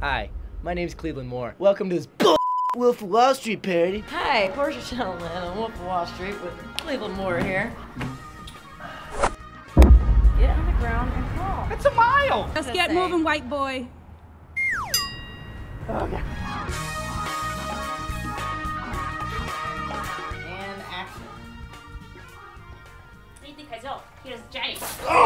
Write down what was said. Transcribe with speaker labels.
Speaker 1: Hi, my name is Cleveland More. Welcome to this bull Wolf of Wall Street parody.
Speaker 2: Hi, Portia Chellelynn on Wolf of Wall Street with Cleveland More here. Get on the ground and crawl.
Speaker 3: It's a mile.
Speaker 4: Let's get moving, white boy.
Speaker 2: And action.
Speaker 5: 你哋睇咗，佢係 Jay。Oh!